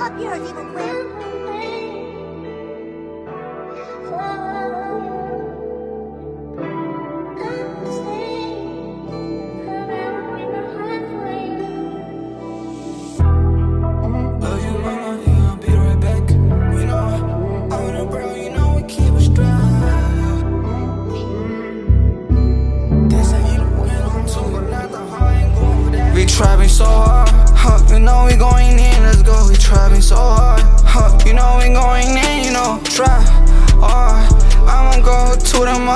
Up yours, evil twin. Love you, I'll be right back. You know, I want a bro, you know we keep it straight. This ain't you win on two, but not the hard ain't going for that. We trapping so hard, huh? You know we going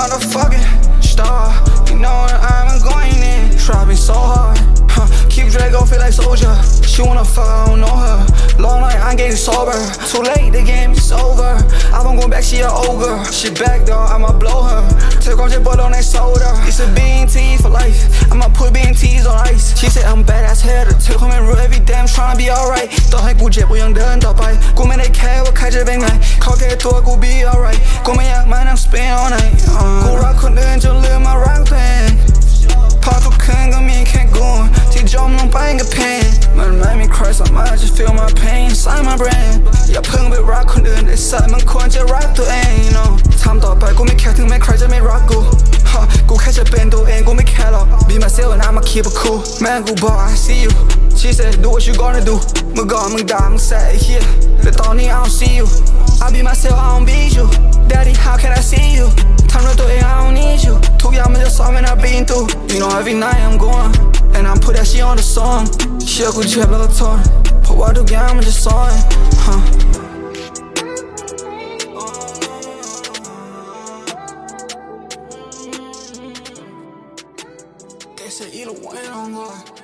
motherfucking star. You know where I'm going in. Try so hard. Huh. Keep Drago, feel like soldier. She wanna fuck, I don't know her. Long night, I'm getting sober. Too late, the game is over. I don't go back, she a ogre. She back though, I'ma blow her. Took on your butt on that soda. It's a BNT for life. I'ma put BNTs on ice. She said I'm badass header. Took home and rule every damn tryna be alright. Don't hang with jet, we young done, don't bite. Go man, they care, what kind of bang night. Call get through, go be alright. Go man, yeah, man, I'm spinning all night. มลงไปกับเพลงมันไม่มีใครสามารถจะ feel my pain inside my brain อย่าเพิ่งไปรักคนอื่นไอ้สัตว์มันควรจะรักตัวเอง you know ทำต่อไปกูไม่แค่ถึงแม้ใครจะไม่รักกูฮะกูแค่จะเป็นตัวเองกูไม่แค่หรอก be myself and I'ma keep it cool แม่งกูบอก I see you she said do what you gonna do เมื่อก่อนมึงด่ามึงแซ่ไอ้เหี้ยแต่ตอนนี้ I don't see you I be myself I don't beat you daddy through. You know every night I'm going And I put that shit on the song. She a good trip like a torn På vad du gammal det sa huh. They say either one on God